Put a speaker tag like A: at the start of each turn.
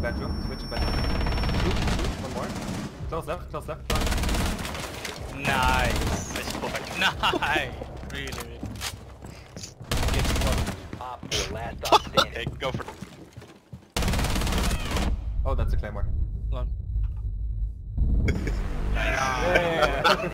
A: bedroom. Switching bedroom. Shoot, shoot. One more. Close left, close left. Close.
B: Nice.
C: Nice fuck.
B: Nice. Really, really.
D: Op 4 last stop standing.
C: Okay, go for
A: Oh, that's a claymore.
B: One.
A: Yeah.